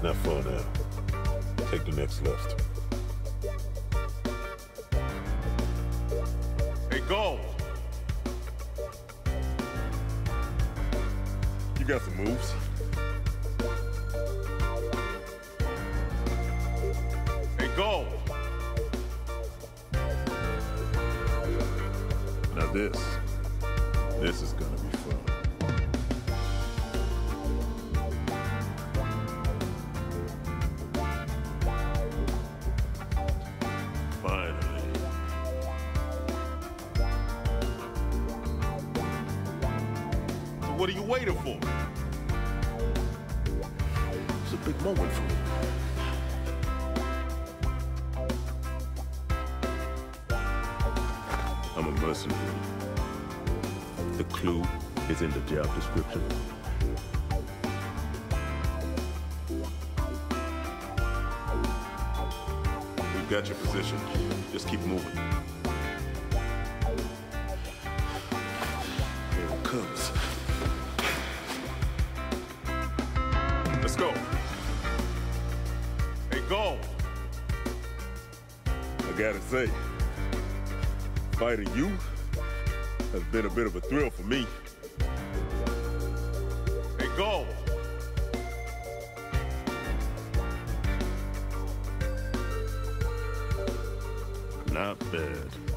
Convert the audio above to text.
Not far now. Take the next left. Hey, Gold! You got some moves? Hey, Gold! Now this, this is gonna be fun. What are you waiting for? It's a big moment for me. I'm a mercenary. The clue is in the job description. We've got your position. Just keep moving. Go. Hey, Gold! I gotta say, fighting you has been a bit of a thrill for me. Hey, Gold! Not bad.